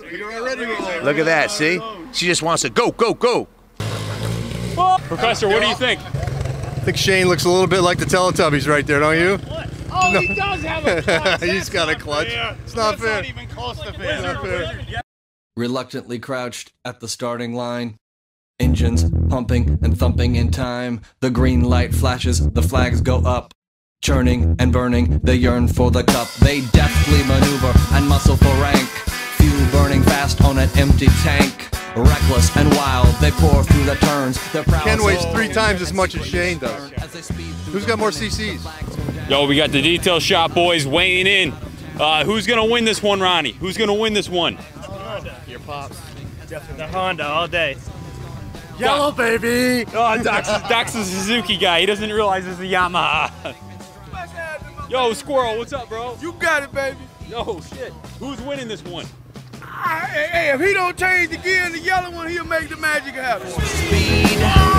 Look at that, see? She just wants to go, go, go. Professor, what do you think? I think Shane looks a little bit like the Teletubbies right there, don't you? Oh, he does have a clutch. He's got a clutch. It's not That's fair. not even close to fair. not fair. reluctantly crouched at the starting line. Engines pumping and thumping in time. The green light flashes, the flags go up. Churning and burning, they yearn for the cup. They deftly maneuver and muscle for rank. Fuel burning fast on an empty tank. Reckless and wild, they pour through the turns. Their prowess Ken weighs three times as much as Shane does. turn as they speed through Who's the got more. CCs? Flags go down. Yo, we got the detail shop boys weighing in. Uh, who's gonna win this one, Ronnie? Who's gonna win this one? Your pops. The Honda all day. Yellow baby. Oh, Doc's, Doc's a Suzuki guy. He doesn't realize it's a Yamaha. Yo, Squirrel, what's up, bro? You got it, baby. Yo, shit. Who's winning this one? Hey, hey, if he don't change the gear in the yellow one, he'll make the magic happen. speed.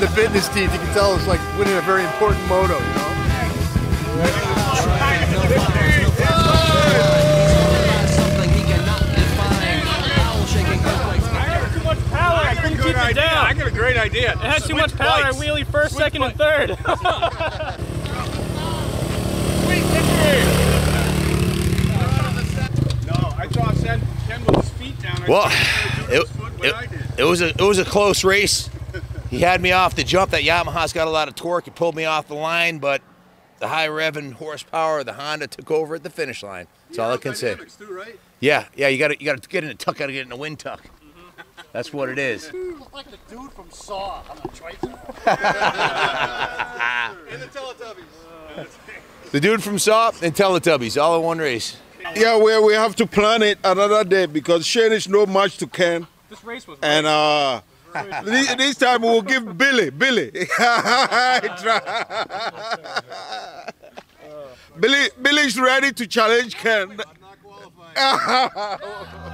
The fitness teeth. You can tell it's like winning a very important moto. You know? Something he cannot define. Owl shaking earthquakes. Too much power. I couldn't keep it down. I got a great idea. It had too much power. I wheelie first, second, and third. No, I saw Ken, Ken with his feet down. I Well, saw it, his foot what it, I did. it was a it was a close race. He had me off the jump. That Yamaha's got a lot of torque. He pulled me off the line, but the high rev and horsepower of the Honda took over at the finish line. That's all I can say. Too, right? Yeah, yeah. You got to you got to get in the tuck. Got to get in the wind tuck. That's what it is. You look like the dude from Saw on the tricycle. And the Teletubbies. The dude from Saw and Teletubbies all in one race. Yeah, well, we have to plan it another day because Shane is no match to Ken. This race was. And uh, this, this time we'll give Billy, Billy. Billy, Billy's ready to challenge Ken. Not qualified.